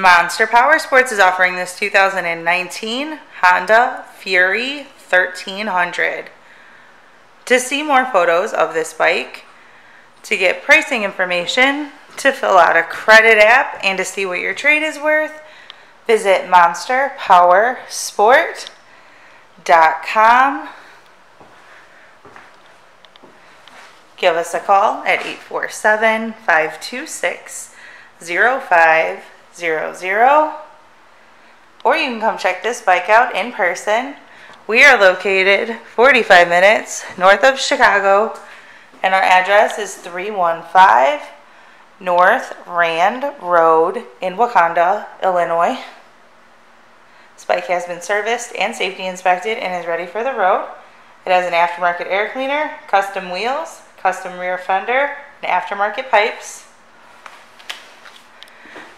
Monster Power Sports is offering this 2019 Honda Fury 1300. To see more photos of this bike, to get pricing information, to fill out a credit app, and to see what your trade is worth, visit monsterpowersport.com. Give us a call at 847 526 0500 or you can come check this bike out in person. We are located 45 minutes north of Chicago and our address is 315 North Rand Road in Wauconda, Illinois. This bike has been serviced and safety inspected and is ready for the road. It has an aftermarket air cleaner, custom wheels, custom rear fender, and aftermarket pipes.